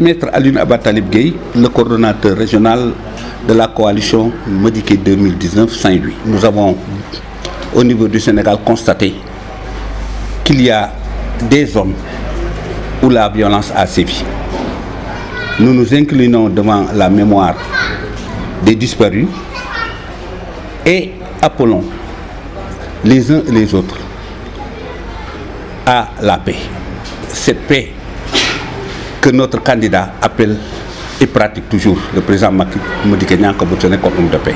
Maître Aline Abatalib Gueye, le coordonnateur régional de la coalition mediqué 2019 Saint-Louis. Nous avons, au niveau du Sénégal, constaté qu'il y a des hommes où la violence a sévi. Nous nous inclinons devant la mémoire des disparus et appelons les uns et les autres à la paix. Cette paix que notre candidat appelle et pratique toujours, le président Macky Kenyan comme homme de pays.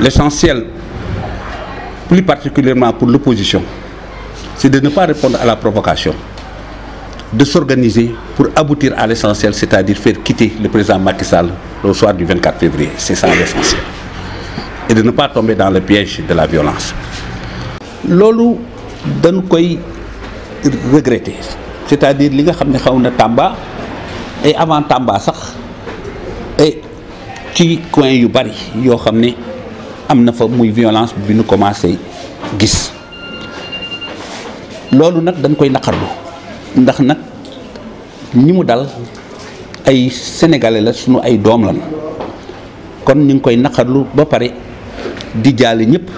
L'essentiel, plus particulièrement pour l'opposition, c'est de ne pas répondre à la provocation, de s'organiser pour aboutir à l'essentiel, c'est-à-dire faire quitter le président Macky Sall le soir du 24 février. C'est ça l'essentiel. Et de ne pas tomber dans le piège de la violence. loolu dañ koy regretter c'est-à-dire li nga xam ne xaw na Tamba et avant Tamba sax et ci coin yu bari yoo xam ne am na fa muy violence bi ñu commencé gis loolu nag dañ koy naqarlu ndax nag ñi mu dal ay sénégalais la sunu ay doom lan kon ñu ngi koy naqarlu ba pare di jaale ñëpp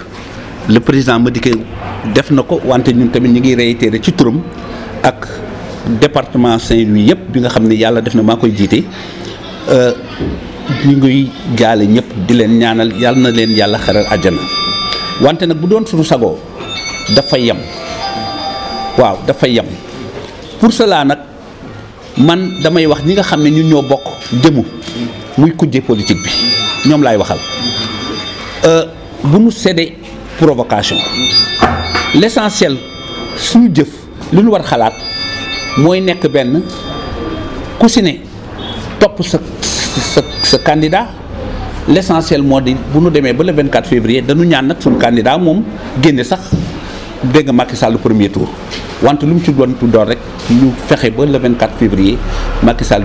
le président Madické def na ko wante ñun tamit ñu ngi réitéré ci turam ak département Saint-Louis yëpp bi nga xam ne yàlla def na maa koy jiite euh, ñu ngi jaale ñëpp di leen ñaanal yàlla na leen yàlla xaral àjjana wante nag bu doon suñu sagoo dafa yem waaw dafa yem pour cela nag man damay wax ñi nga xam ne ñun ñoo bokk jëmu muy kujje politique bi ñoom laay waxal euh, bu nu cédé provocation l'essentiel suñu jëf li ñu war xalaat mooy nekk benn ku si ne topp sa sa sa candidat l'essentiel moo di bu nu demee ba le 24 février dañu ñaan nag suñu candidat moom génne sax dégg nga Macky Sall premier tour wante lu mu ci doon doon rek ñu fexe ba le 24 février Macky Sall